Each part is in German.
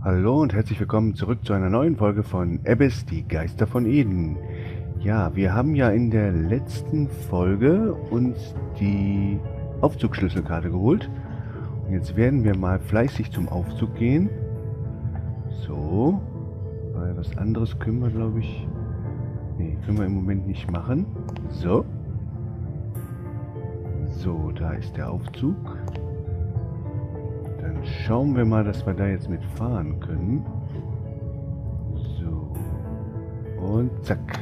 Hallo und herzlich willkommen zurück zu einer neuen Folge von Abyss, die Geister von Eden. Ja, wir haben ja in der letzten Folge uns die Aufzugschlüsselkarte geholt. Und jetzt werden wir mal fleißig zum Aufzug gehen. So. Weil was anderes können wir, glaube ich... Nee, können wir im Moment nicht machen. So. So, da ist der Aufzug. Schauen wir mal, dass wir da jetzt mitfahren können. So. Und zack.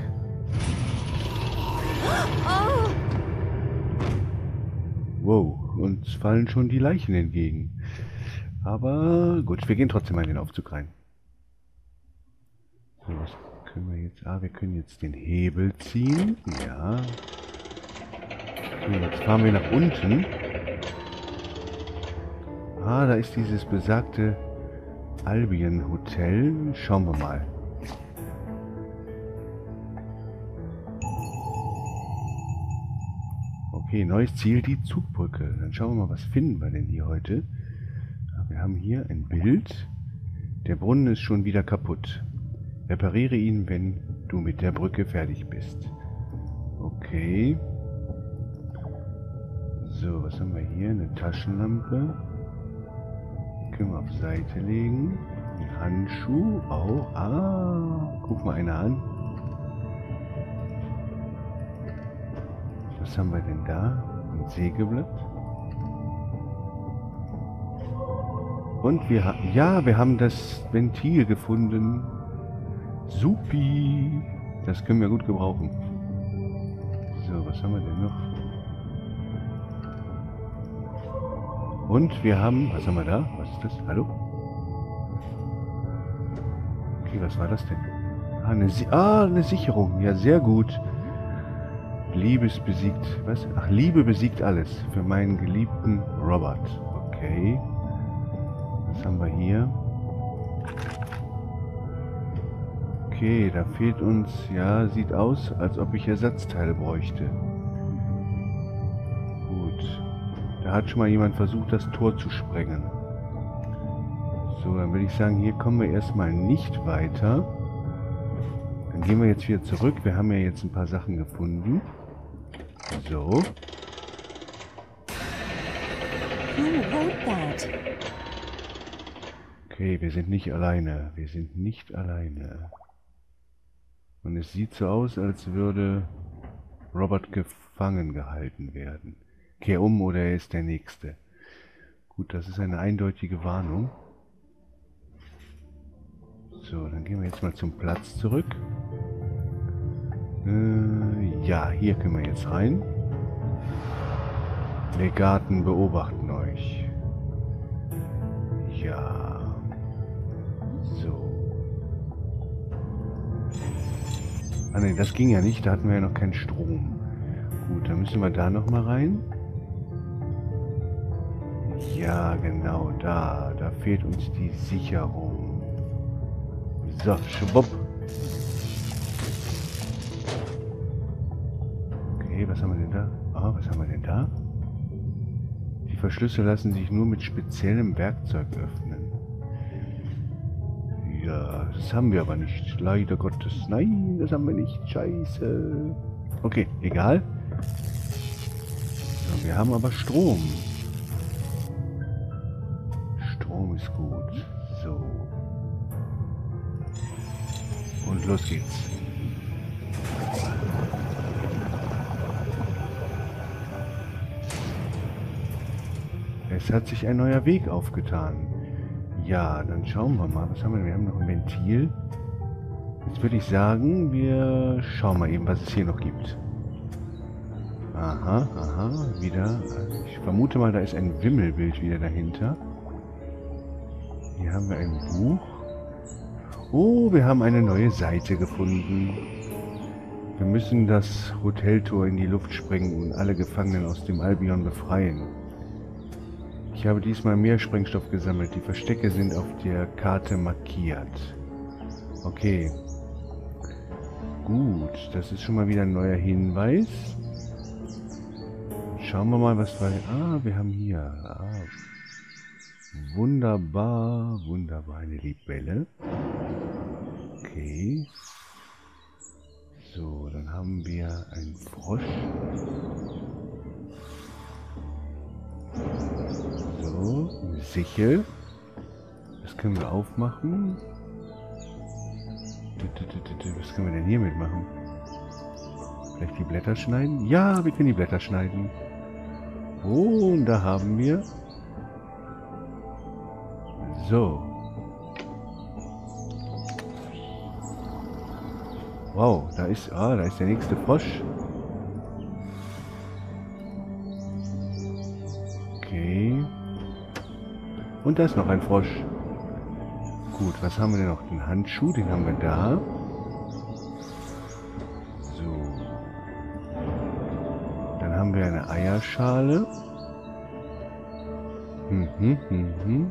Wow, uns fallen schon die Leichen entgegen. Aber gut, wir gehen trotzdem mal in den Aufzug rein. So, was können wir jetzt? Ah, wir können jetzt den Hebel ziehen. Ja. Okay, jetzt fahren wir nach unten. Ah, da ist dieses besagte Albion Hotel. Schauen wir mal. Okay, neues Ziel, die Zugbrücke. Dann schauen wir mal, was finden wir denn hier heute. Wir haben hier ein Bild. Der Brunnen ist schon wieder kaputt. Repariere ihn, wenn du mit der Brücke fertig bist. Okay. So, was haben wir hier? Eine Taschenlampe. Können wir auf Seite legen. Ein Handschuh auch. Ah, guck mal einer an. Was haben wir denn da? Ein Sägeblatt. Und wir haben... Ja, wir haben das Ventil gefunden. Supi. Das können wir gut gebrauchen. So, was haben wir denn noch? Und wir haben... Was haben wir da? Was ist das? Hallo? Okay, was war das denn? Ah, eine, si ah, eine Sicherung. Ja, sehr gut. Liebes besiegt... Was? Ach, Liebe besiegt alles. Für meinen geliebten Robert. Okay. Was haben wir hier? Okay, da fehlt uns... Ja, sieht aus, als ob ich Ersatzteile bräuchte. Gut. Da hat schon mal jemand versucht, das Tor zu sprengen. So, dann würde ich sagen, hier kommen wir erstmal nicht weiter. Dann gehen wir jetzt wieder zurück. Wir haben ja jetzt ein paar Sachen gefunden. So. Okay, wir sind nicht alleine. Wir sind nicht alleine. Und es sieht so aus, als würde Robert gefangen gehalten werden. Kehr um oder er ist der Nächste. Gut, das ist eine eindeutige Warnung. So, dann gehen wir jetzt mal zum Platz zurück. Äh, ja, hier können wir jetzt rein. Legaten beobachten euch. Ja. So. Ah ne, das ging ja nicht. Da hatten wir ja noch keinen Strom. Gut, dann müssen wir da nochmal rein. Ja, genau, da. Da fehlt uns die Sicherung. So, schwupp. Okay, was haben wir denn da? Ah, was haben wir denn da? Die Verschlüsse lassen sich nur mit speziellem Werkzeug öffnen. Ja, das haben wir aber nicht. Leider Gottes. Nein, das haben wir nicht. Scheiße. Okay, egal. Wir haben aber Strom. Strom ist gut. So. Und los geht's. Es hat sich ein neuer Weg aufgetan. Ja, dann schauen wir mal. Was haben wir? Wir haben noch ein Ventil. Jetzt würde ich sagen, wir schauen mal eben, was es hier noch gibt. Aha, aha, wieder. Ich vermute mal, da ist ein Wimmelbild wieder dahinter. Hier haben wir ein Buch. Oh, wir haben eine neue Seite gefunden. Wir müssen das Hoteltor in die Luft sprengen und alle Gefangenen aus dem Albion befreien. Ich habe diesmal mehr Sprengstoff gesammelt. Die Verstecke sind auf der Karte markiert. Okay. Gut, das ist schon mal wieder ein neuer Hinweis. Schauen wir mal, was wir... Ah, wir haben hier... Ah. Wunderbar, wunderbar. Eine Libelle. Okay. So, dann haben wir einen Frosch. So, eine Sichel. Das können wir aufmachen. Was können wir denn hier mitmachen? Vielleicht die Blätter schneiden? Ja, wir können die Blätter schneiden. Oh, und da haben wir... So. Wow, da ist... Ah, da ist der nächste Frosch. Okay. Und da ist noch ein Frosch. Gut, was haben wir denn noch? Den Handschuh, den haben wir da. So. Dann haben wir eine Eierschale. Mhm, mhm.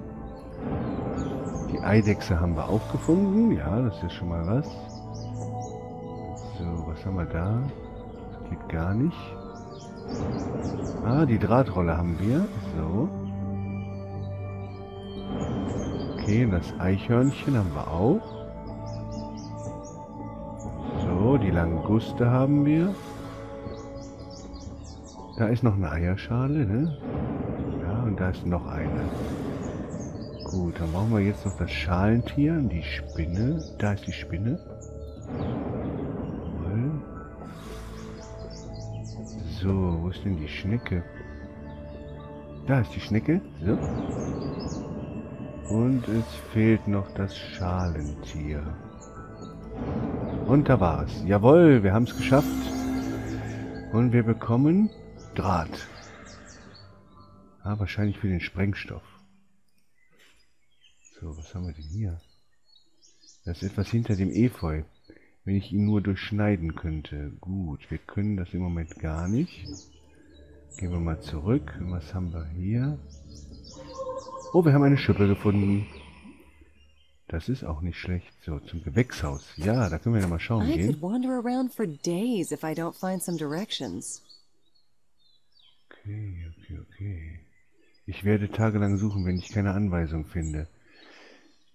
Die Eidechse haben wir auch gefunden. Ja, das ist schon mal was. So, was haben wir da? Das geht gar nicht. Ah, die Drahtrolle haben wir. So. Okay, das Eichhörnchen haben wir auch. So, die Languste haben wir. Da ist noch eine Eierschale, ne? Ja, und da ist noch eine. Gut, dann brauchen wir jetzt noch das Schalentier und die Spinne. Da ist die Spinne. So, wo ist denn die Schnecke? Da ist die Schnecke. So. Und es fehlt noch das Schalentier. Und da war es. Jawohl, wir haben es geschafft. Und wir bekommen Draht. Ah, wahrscheinlich für den Sprengstoff. So, was haben wir denn hier? Das ist etwas hinter dem Efeu. Wenn ich ihn nur durchschneiden könnte. Gut, wir können das im Moment gar nicht. Gehen wir mal zurück. Was haben wir hier? Oh, wir haben eine Schippe gefunden. Das ist auch nicht schlecht. So, zum Gewächshaus. Ja, da können wir ja mal schauen I gehen. could wander around for days if I don't find some directions. Okay, okay, okay. Ich werde tagelang suchen, wenn ich keine Anweisung finde.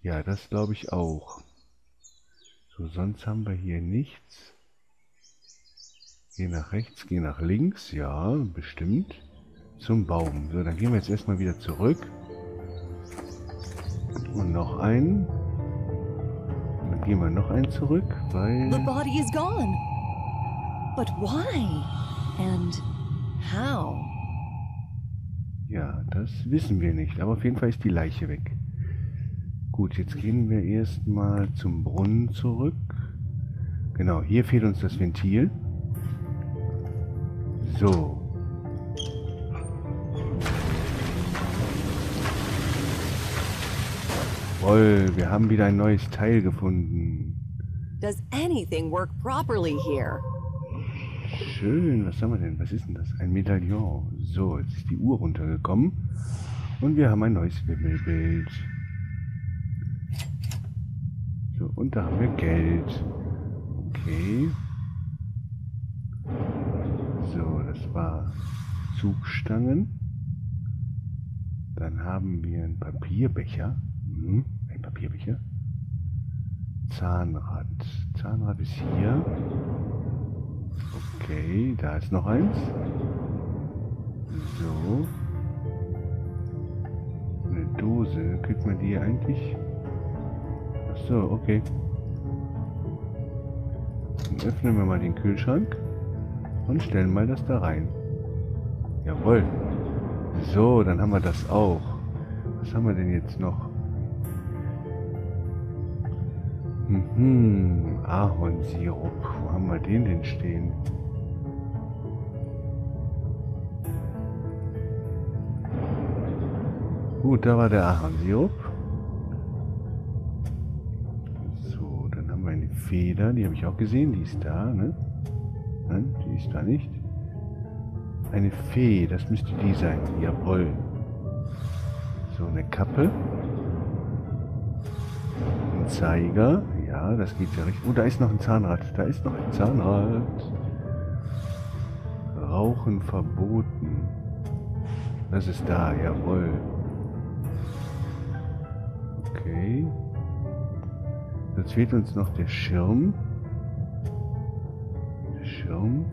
Ja, das glaube ich auch. So, sonst haben wir hier nichts. Geh nach rechts, geh nach links. Ja, bestimmt. Zum Baum. So, dann gehen wir jetzt erstmal wieder zurück. Und noch einen. Dann gehen wir noch einen zurück, weil... The body is gone. But why? And how? Ja, das wissen wir nicht. Aber auf jeden Fall ist die Leiche weg. Gut, jetzt gehen wir erstmal zum Brunnen zurück. Genau, hier fehlt uns das Ventil. So. Jawohl, wir haben wieder ein neues Teil gefunden. Does anything work properly here? Schön, was haben wir denn? Was ist denn das? Ein Medaillon. So, jetzt ist die Uhr runtergekommen. Und wir haben ein neues Wimmelbild. Und da haben wir Geld. Okay. So, das war Zugstangen. Dann haben wir einen Papierbecher. Hm, ein Papierbecher. Zahnrad. Zahnrad ist hier. Okay, da ist noch eins. So. Eine Dose. Kriegt man die eigentlich? So, okay. Dann öffnen wir mal den Kühlschrank und stellen mal das da rein. Jawohl. So, dann haben wir das auch. Was haben wir denn jetzt noch? Mhm, Ahornsirup. Wo haben wir den denn stehen? Gut, da war der Ahornsirup. Feder, die habe ich auch gesehen, die ist da, ne? Nein, die ist da nicht. Eine Fee, das müsste die sein. Jawohl. So, eine Kappe. Ein Zeiger. Ja, das geht ja richtig. Oh, da ist noch ein Zahnrad. Da ist noch ein Zahnrad. Rauchen verboten. Das ist da, jawohl. Okay. Jetzt fehlt uns noch der Schirm. Der Schirm.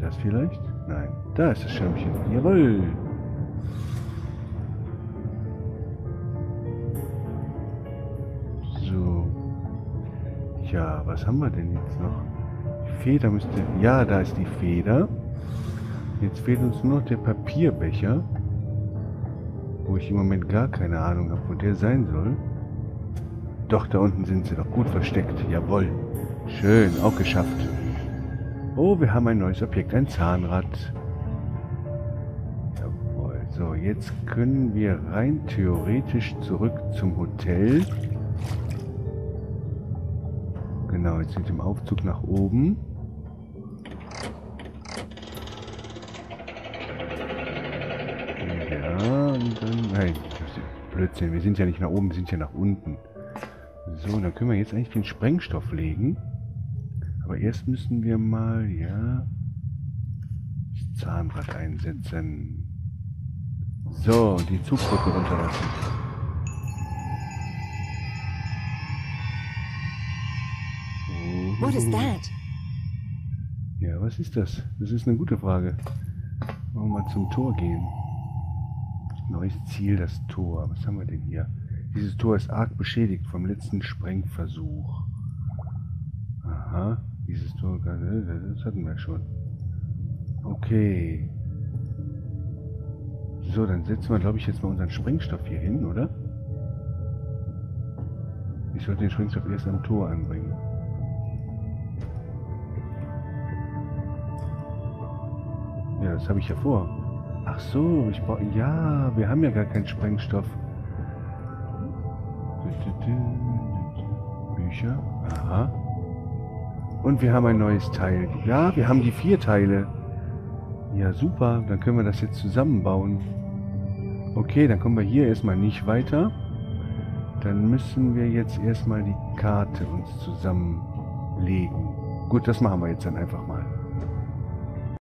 Das vielleicht? Nein. Da ist das Schirmchen. Jawohl. So. Ja, was haben wir denn jetzt noch? Die Feder müsste... Ja, da ist die Feder. Jetzt fehlt uns nur noch der Papierbecher. Wo ich im Moment gar keine Ahnung habe, wo der sein soll. Doch, da unten sind sie doch gut versteckt. Jawohl. Schön, auch geschafft. Oh, wir haben ein neues Objekt, ein Zahnrad. Jawohl. So, jetzt können wir rein theoretisch zurück zum Hotel. Genau, jetzt wir im Aufzug nach oben. Ja, und dann... Nein, Blödsinn. Wir sind ja nicht nach oben, wir sind ja nach unten. So, dann können wir jetzt eigentlich den Sprengstoff legen. Aber erst müssen wir mal, ja, das Zahnrad einsetzen. So, und die Zugbrücke runterlassen. What is that? Ja, was ist das? Das ist eine gute Frage. Wollen wir mal zum Tor gehen. Neues Ziel, das Tor. Was haben wir denn hier? Dieses Tor ist arg beschädigt vom letzten Sprengversuch. Aha, dieses Tor, das hatten wir schon. Okay. So, dann setzen wir, glaube ich, jetzt mal unseren Sprengstoff hier hin, oder? Ich sollte den Sprengstoff erst am Tor anbringen. Ja, das habe ich ja vor. Ach so, ich brauche... Ja, wir haben ja gar keinen Sprengstoff. Bücher. Aha. Und wir haben ein neues Teil. Ja, wir haben die vier Teile. Ja, super. Dann können wir das jetzt zusammenbauen. Okay, dann kommen wir hier erstmal nicht weiter. Dann müssen wir jetzt erstmal die Karte uns zusammenlegen. Gut, das machen wir jetzt dann einfach mal.